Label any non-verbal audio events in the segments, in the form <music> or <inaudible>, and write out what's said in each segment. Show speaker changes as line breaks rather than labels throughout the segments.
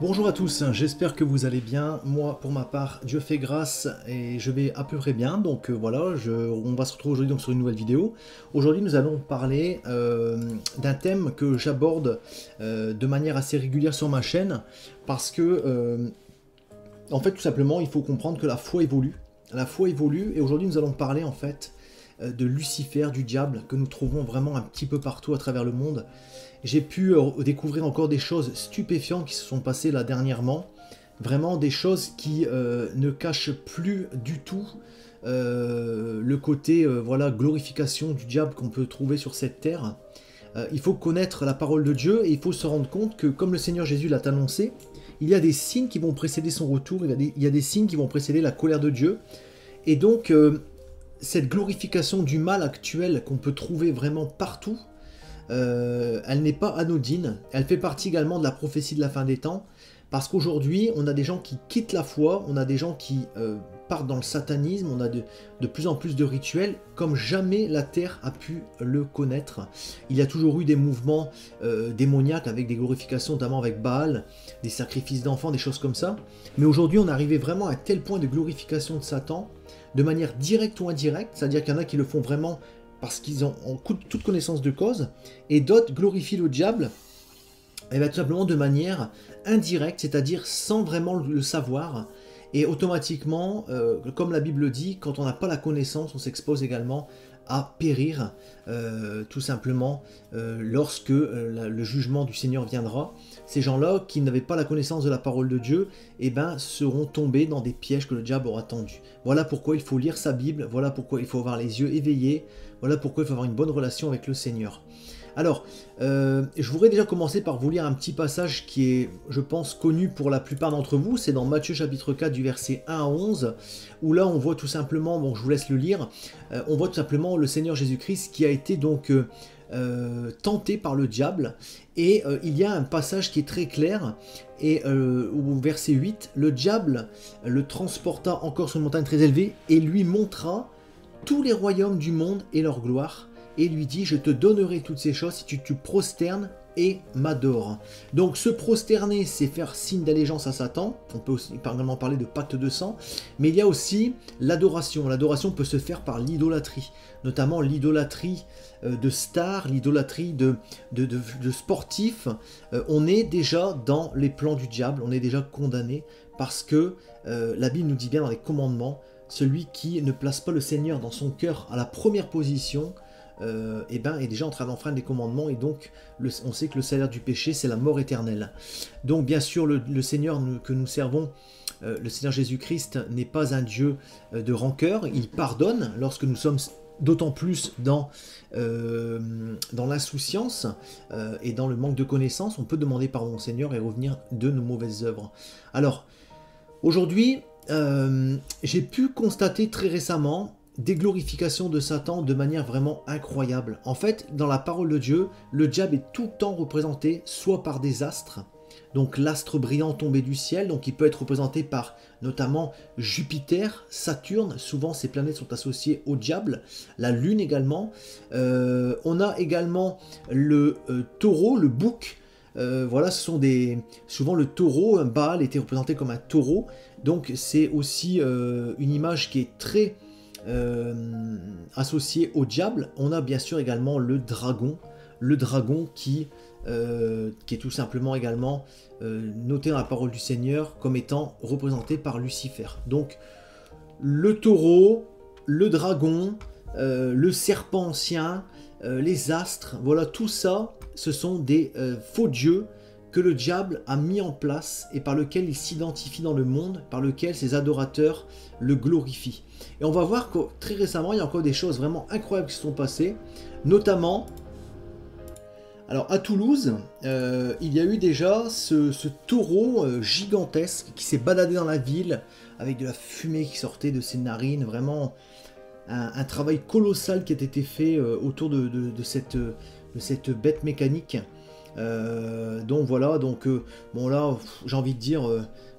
Bonjour à tous, j'espère que vous allez bien. Moi, pour ma part, Dieu fait grâce et je vais à peu près bien. Donc euh, voilà, on va se retrouver aujourd'hui sur une nouvelle vidéo. Aujourd'hui, nous allons parler euh, d'un thème que j'aborde euh, de manière assez régulière sur ma chaîne parce que, en fait, tout simplement, il faut comprendre que la foi évolue. La foi évolue et aujourd'hui, nous allons parler en fait de Lucifer, du diable, que nous trouvons vraiment un petit peu partout à travers le monde j'ai pu euh, découvrir encore des choses stupéfiantes qui se sont passées là dernièrement. Vraiment des choses qui euh, ne cachent plus du tout euh, le côté voilà glorification du diable qu'on peut trouver sur cette terre. il faut connaître la parole de Dieu et il faut se rendre compte que comme le Seigneur Jésus l'a annoncé, il y a des signes qui vont précéder son retour, il y a des signes qui vont précéder la colère de Dieu. Et donc cette glorification du mal actuel qu'on peut trouver vraiment partout, euh, elle n'est pas anodine, elle fait partie également de la prophétie de la fin des temps, parce qu'aujourd'hui, on a des gens qui quittent la foi, on a des gens qui euh, partent dans le satanisme, on a de, plus en plus de rituels, comme jamais la Terre a pu le connaître. Il y a toujours eu des mouvements euh, démoniaques avec des glorifications, notamment avec Baal, des sacrifices d'enfants, des choses comme ça. Mais aujourd'hui, on est arrivé vraiment à tel point de glorification de Satan, de manière directe ou indirecte, c'est-à-dire qu'il y en a qui le font vraiment parce qu'ils ont, toute connaissance de cause, et d'autres glorifient le diable et eh bien, tout simplement de manière indirecte, c'est-à-dire sans vraiment le savoir. Et automatiquement, euh, comme la Bible dit, quand on n'a pas la connaissance, on s'expose également à périr, euh, tout simplement, euh, lorsque le jugement du Seigneur viendra. Ces gens-là, qui n'avaient pas la connaissance de la parole de Dieu, eh ben, seront tombés dans des pièges que le diable aura tendus. Voilà pourquoi il faut lire sa Bible, voilà pourquoi il faut avoir les yeux éveillés, voilà pourquoi il faut avoir une bonne relation avec le Seigneur. Alors, euh, je voudrais déjà commencer par vous lire un petit passage qui est, je pense, connu pour la plupart d'entre vous. C'est dans Matthieu chapitre 4 du verset 1 à 11, où là on voit tout simplement, bon je vous laisse le lire, euh, on voit tout simplement le Seigneur Jésus-Christ qui a été donc euh, tenté par le diable. Et il y a un passage qui est très clair, et au verset 8, le diable le transporta encore sur une montagne très élevée et lui montra tous les royaumes du monde et leur gloire, et lui dit, je te donnerai toutes ces choses si tu te prosternes et m'adores. Donc se prosterner, c'est faire signe d'allégeance à Satan. On peut aussi également parler de pacte de sang. Mais il y a aussi l'adoration. L'adoration peut se faire par l'idolâtrie. Notamment l'idolâtrie euh, de stars, l'idolâtrie de, sportifs. Euh, on est déjà dans les plans du diable. On est déjà condamné parce que euh, la Bible nous dit bien dans les commandements celui qui ne place pas le Seigneur dans son cœur à la première position, euh, eh ben, est déjà en train d'enfreindre les commandements et donc on sait que le salaire du péché c'est la mort éternelle. Donc bien sûr le, Seigneur que nous servons, euh, le Seigneur Jésus-Christ n'est pas un Dieu euh, de rancœur, il pardonne lorsque nous sommes d'autant plus dans, dans l'insouciance et dans le manque de connaissance, on peut demander pardon au Seigneur et revenir de nos mauvaises œuvres. Alors aujourd'hui j'ai pu constater très récemment des glorifications de Satan de manière vraiment incroyable. En fait, dans la parole de Dieu, le diable est tout le temps représenté soit par des astres, donc l'astre brillant tombé du ciel, donc il peut être représenté par notamment Jupiter, Saturne, souvent ces planètes sont associées au diable, la lune également. Euh, on a également le euh, taureau, le bouc, voilà, ce sont des. Souvent le taureau, un Baal était représenté comme un taureau. Donc c'est aussi euh, une image qui est très euh, associée au diable. On a bien sûr également le dragon, le dragon qui, euh, qui est tout simplement également noté dans la parole du Seigneur comme étant représenté par Lucifer. Donc le taureau, le dragon, le serpent ancien, les astres, voilà tout ça, ce sont des faux dieux que le diable a mis en place et par lequel il s'identifie dans le monde, par lequel ses adorateurs le glorifient. Et on va voir que très récemment, il y a encore des choses vraiment incroyables qui se sont passées, notamment alors à Toulouse, euh, il y a eu déjà ce, taureau euh, gigantesque qui s'est baladé dans la ville avec de la fumée qui sortait de ses narines, vraiment un, travail colossal qui a été fait euh, autour de, cette, de, cette, bête mécanique. Donc voilà, donc bon là, j'ai envie de dire,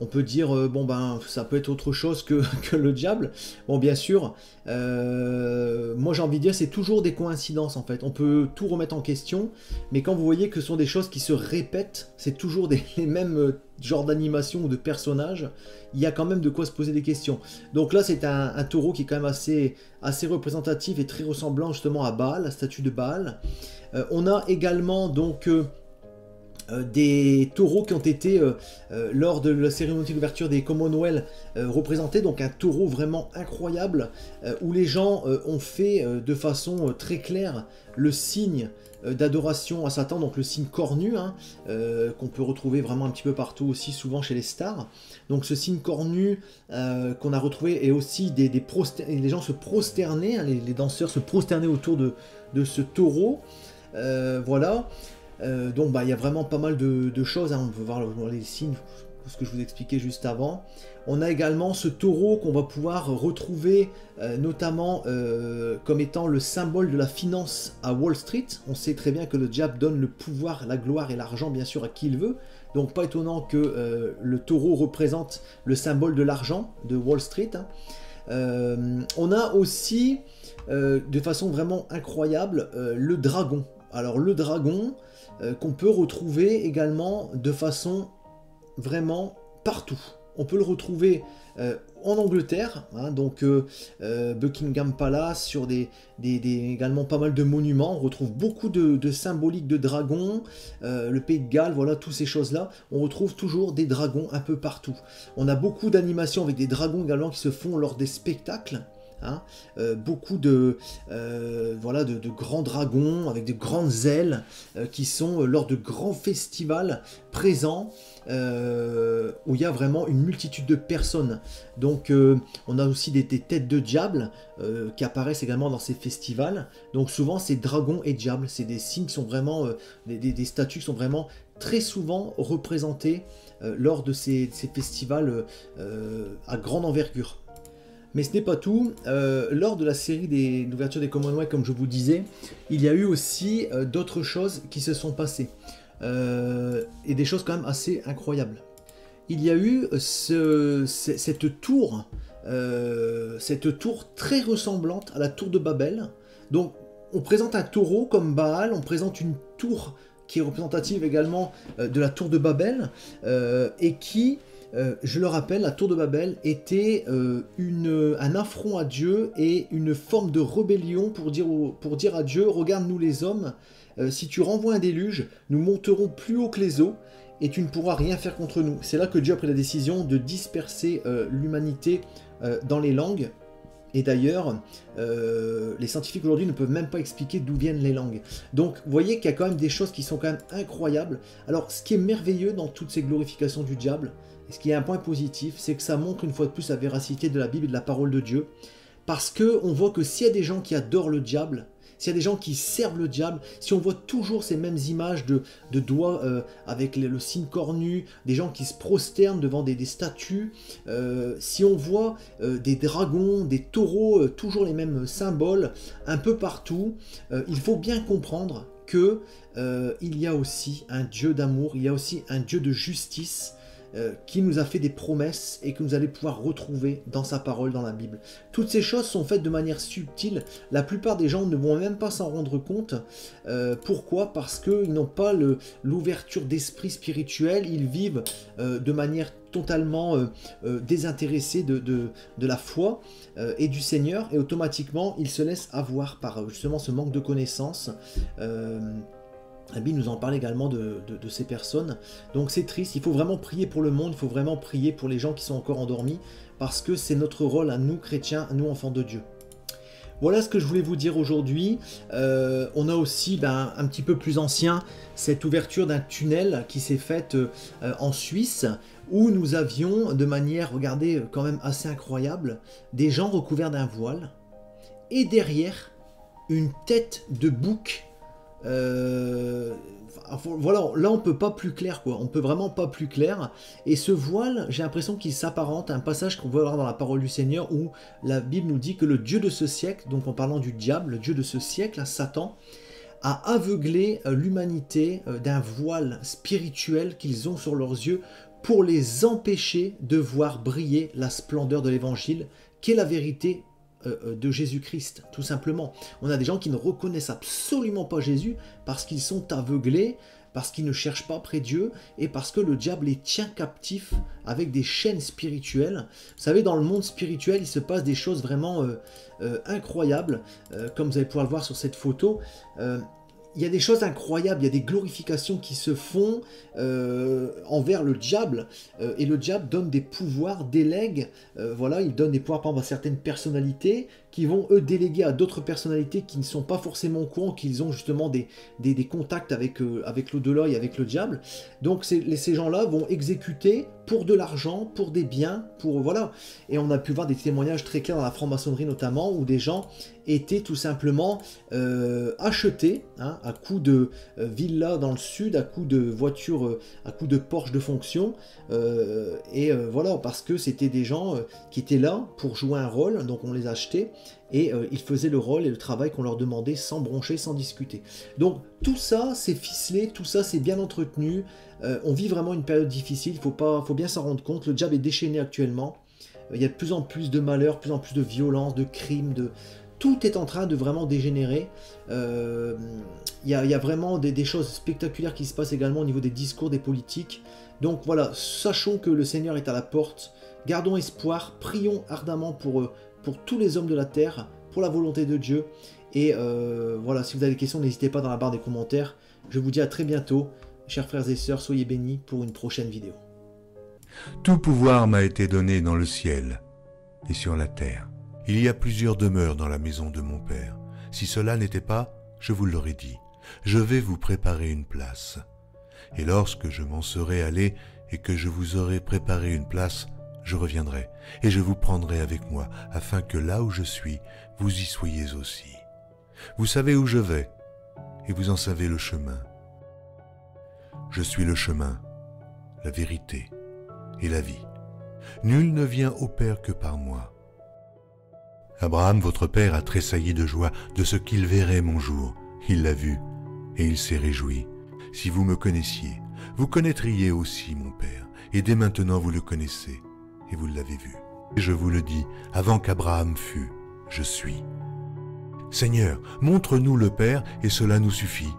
on peut dire, euh, bon ben, ça peut être autre chose <laughs> que, le diable. Bon, bien sûr, euh, moi j'ai envie de dire, c'est toujours des coïncidences en fait. On peut tout remettre en question, mais quand vous voyez que ce sont des choses qui se répètent, c'est toujours des, <laughs> les mêmes euh, genres d'animation ou de personnages, il y a quand même de quoi se poser des questions. Donc là, c'est un, taureau qui est quand même assez, assez représentatif et très ressemblant justement à Baal, la statue de Baal. on a également donc euh, des taureaux qui ont été, euh, euh, lors de la cérémonie d'ouverture des Commonwealth, représentés. Donc un taureau vraiment incroyable, où les gens ont fait de façon très claire le signe d'adoration à Satan, donc le signe cornu, hein, qu'on peut retrouver vraiment un petit peu partout aussi, souvent chez les stars. Donc ce signe cornu qu'on a retrouvé, et aussi des, les gens se prosternaient, hein, les, danseurs se prosternaient autour de ce taureau. voilà. Euh, donc bah, il y a vraiment pas mal de, choses, hein. on peut voir les signes, ce que je vous expliquais juste avant. On a également ce taureau qu'on va pouvoir retrouver euh, notamment euh, comme étant le symbole de la finance à Wall Street. On sait très bien que le diable donne le pouvoir, la gloire et l'argent bien sûr à qui il veut. Donc pas étonnant que le taureau représente le symbole de l'argent de Wall Street. Hein. on a aussi, de façon vraiment incroyable, le dragon. Alors le dragon, euh, qu'on peut retrouver également de façon vraiment partout. On peut le retrouver euh, en Angleterre, hein, donc euh, Buckingham Palace, sur des, également pas mal de monuments. On retrouve beaucoup de, de symboliques de dragons, le Pays de Galles, voilà, toutes ces choses-là. On retrouve toujours des dragons un peu partout. On a beaucoup d'animations avec des dragons également qui se font lors des spectacles. Hein. Euh, beaucoup de, euh, voilà, de, grands dragons avec de grandes ailes euh, qui sont lors de grands festivals présents où il y a vraiment une multitude de personnes. Donc on a aussi des, têtes de diable qui apparaissent également dans ces festivals. Donc souvent c'est dragons et diables, c'est des signes qui sont vraiment, des, statues qui sont vraiment très souvent représentés lors de ces festivals à grande envergure. Mais ce n'est pas tout. Euh, lors de la série d'ouverture des, Commonwealth, comme je vous disais, il y a eu aussi euh, d'autres choses qui se sont passées. Euh, et des choses quand même assez incroyables. Il y a eu cette tour, cette tour très ressemblante à la tour de Babel. Donc, on présente un taureau comme Baal, on présente une tour qui est représentative également de la tour de Babel, et qui euh, je le rappelle, la tour de Babel était euh, un affront à Dieu et une forme de rébellion pour dire, à Dieu, regarde-nous les hommes, euh, si tu renvoies un déluge, nous monterons plus haut que les eaux et tu ne pourras rien faire contre nous. C'est là que Dieu a pris la décision de disperser l'humanité dans les langues. Et d'ailleurs, les scientifiques aujourd'hui ne peuvent même pas expliquer d'où viennent les langues. Donc, vous voyez qu'il y a quand même des choses qui sont quand même incroyables. Alors, ce qui est merveilleux dans toutes ces glorifications du diable, ce qui est un point positif, c'est que ça montre une fois de plus la véracité de la Bible et de la parole de Dieu. Parce que on voit que s'il y a des gens qui adorent le diable, s'il y a des gens qui servent le diable, si on voit toujours ces mêmes images de, doigts euh, avec le, signe cornu, des gens qui se prosternent devant des, statues, euh, si on voit euh, des dragons, des taureaux, toujours les mêmes symboles, un peu partout, il faut bien comprendre que il y a aussi un Dieu d'amour, il y a aussi un Dieu de justice, euh, qui nous a fait des promesses et que nous allons pouvoir retrouver dans sa parole, dans la Bible. Toutes ces choses sont faites de manière subtile. La plupart des gens ne vont même pas s'en rendre compte. Euh, pourquoi? Parce qu'ils n'ont pas l'ouverture d'esprit spirituel. Ils vivent euh, de manière totalement désintéressée de, de, la foi et du Seigneur et automatiquement ils se laissent avoir par justement ce manque de connaissances. Abby nous en parle également de, ces personnes. Donc c'est triste, il faut vraiment prier pour le monde, il faut vraiment prier pour les gens qui sont encore endormis, parce que c'est notre rôle à nous chrétiens, à nous enfants de Dieu. Voilà ce que je voulais vous dire aujourd'hui. Euh, on a aussi, ben, un petit peu plus ancien, cette ouverture d'un tunnel qui s'est faite euh, en Suisse, où nous avions, de manière, regardez, quand même assez incroyable, des gens recouverts d'un voile, et derrière, une tête de bouc. Euh, voilà, là on peut pas plus clair quoi, on peut vraiment pas plus clair. Et ce voile, j'ai l'impression qu'il s'apparente à un passage qu'on voit voir dans la parole du Seigneur où la Bible nous dit que le Dieu de ce siècle, donc en parlant du diable, le Dieu de ce siècle, Satan, a aveuglé euh, l'humanité euh, d'un voile spirituel qu'ils ont sur leurs yeux pour les empêcher de voir briller la splendeur de l'évangile, qui est la vérité de Jésus-Christ, tout simplement. On a des gens qui ne reconnaissent absolument pas Jésus parce qu'ils sont aveuglés, parce qu'ils ne cherchent pas près Dieu et parce que le diable les tient captifs avec des chaînes spirituelles. Vous savez, dans le monde spirituel, il se passe des choses vraiment euh, incroyables, comme vous allez pouvoir le voir sur cette photo il y a des choses incroyables, il y a des glorifications qui se font euh, envers le diable, euh, et le diable donne des pouvoirs, délègue, euh, voilà, il donne des pouvoirs par exemple à certaines personnalités, qui vont eux déléguer à d'autres personnalités qui ne sont pas forcément au courant qu'ils ont justement des, des, contacts avec, avec l'au-delà et avec le diable. Donc ces gens-là vont exécuter pour de l'argent, pour des biens, pour voilà. Et on a pu voir des témoignages très clairs dans la franc-maçonnerie notamment, où des gens étaient tout simplement euh, achetés hein, à coup de euh, villas dans le sud, à coup de voitures, euh, à coup de Porsche de fonction. et voilà, parce que c'était des gens qui étaient là pour jouer un rôle, donc on les achetait et ils faisaient le rôle et le travail qu'on leur demandait sans broncher, sans discuter. Donc tout ça, c'est ficelé, tout ça, c'est bien entretenu. on vit vraiment une période difficile, il faut, bien s'en rendre compte. Le diable est déchaîné actuellement. Il y a de plus en plus de malheurs, de plus en plus de violence, de crimes, de, tout est en train de vraiment dégénérer. Euh, il y, a vraiment des, choses spectaculaires qui se passent également au niveau des discours des politiques. Donc voilà, sachons que le Seigneur est à la porte. Gardons espoir, prions ardemment pour, euh, pour tous les hommes de la terre, pour la volonté de Dieu. Et euh, voilà, si vous avez des questions, n'hésitez pas dans la barre des commentaires. Je vous dis à très bientôt. Chers frères et sœurs, soyez bénis pour une prochaine vidéo.
Tout pouvoir m'a été donné dans le ciel et sur la terre. Il y a plusieurs demeures dans la maison de mon Père. Si cela n'était pas, je vous l'aurais dit, je vais vous préparer une place. Et lorsque je m'en serai allé et que je vous aurai préparé une place, je reviendrai, et je vous prendrai avec moi, afin que là où je suis, vous y soyez aussi. Vous savez où je vais, et vous en savez le chemin. Je suis le chemin, la vérité et la vie. Nul ne vient au Père que par moi. Abraham, votre père, a tressailli de joie de ce qu'il verrait mon jour. Il l'a vu, et il s'est réjoui. Si vous me connaissiez, vous connaîtriez aussi mon père, et dès maintenant vous le connaissez, et vous l'avez vu. Et je vous le dis, avant qu'Abraham fût, je suis. Seigneur, montre-nous le Père, et cela nous suffit.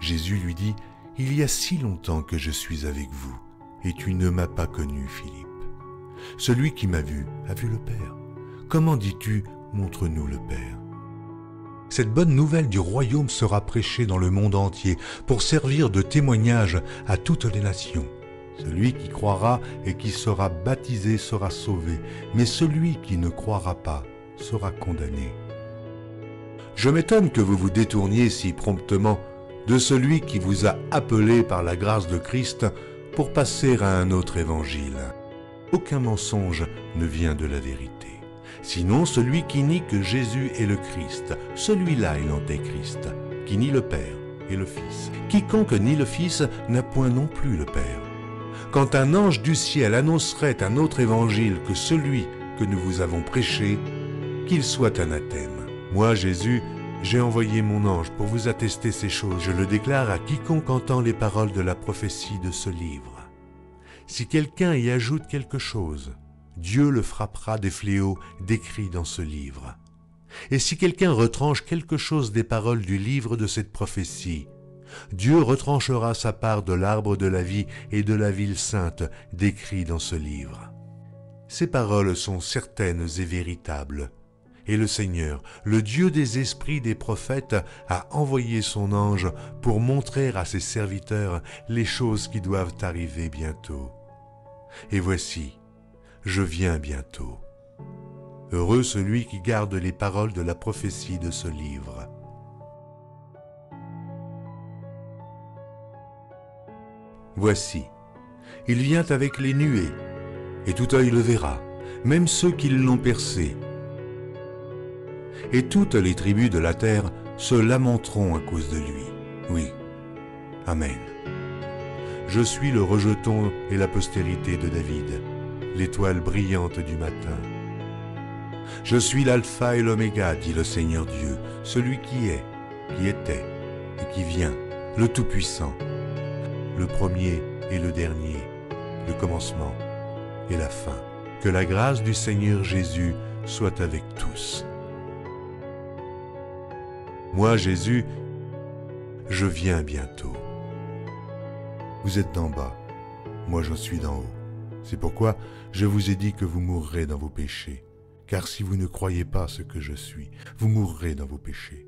Jésus lui dit, Il y a si longtemps que je suis avec vous, et tu ne m'as pas connu, Philippe. Celui qui m'a vu a vu le Père. Comment dis-tu, montre-nous le Père? Cette bonne nouvelle du royaume sera prêchée dans le monde entier pour servir de témoignage à toutes les nations. Celui qui croira et qui sera baptisé sera sauvé, mais celui qui ne croira pas sera condamné. Je m'étonne que vous vous détourniez si promptement de celui qui vous a appelé par la grâce de Christ pour passer à un autre évangile. Aucun mensonge ne vient de la vérité. Sinon celui qui nie que Jésus est le Christ, celui-là est l'antéchrist, qui nie le Père et le Fils. Quiconque nie le Fils n'a point non plus le Père. Quand un ange du ciel annoncerait un autre évangile que celui que nous vous avons prêché, qu'il soit anathème. Moi, Jésus, j'ai envoyé mon ange pour vous attester ces choses. Je le déclare à quiconque entend les paroles de la prophétie de ce livre. Si quelqu'un y ajoute quelque chose, Dieu le frappera des fléaux décrits dans ce livre. Et si quelqu'un retranche quelque chose des paroles du livre de cette prophétie, Dieu retranchera sa part de l'arbre de la vie et de la ville sainte décrits dans ce livre. Ces paroles sont certaines et véritables. Et le Seigneur, le Dieu des esprits des prophètes, a envoyé son ange pour montrer à ses serviteurs les choses qui doivent arriver bientôt. Et voici, je viens bientôt. Heureux celui qui garde les paroles de la prophétie de ce livre. Voici, il vient avec les nuées, et tout œil le verra, même ceux qui l'ont percé. Et toutes les tribus de la terre se lamenteront à cause de lui. Oui. Amen. Je suis le rejeton et la postérité de David, l'étoile brillante du matin. Je suis l'alpha et l'oméga, dit le Seigneur Dieu, celui qui est, qui était et qui vient, le Tout-Puissant, le premier et le dernier, le commencement et la fin. Que la grâce du Seigneur Jésus soit avec tous. Moi, Jésus, je viens bientôt. Vous êtes d'en bas, moi j'en suis d'en haut. C'est pourquoi je vous ai dit que vous mourrez dans vos péchés. Car si vous ne croyez pas ce que je suis, vous mourrez dans vos péchés.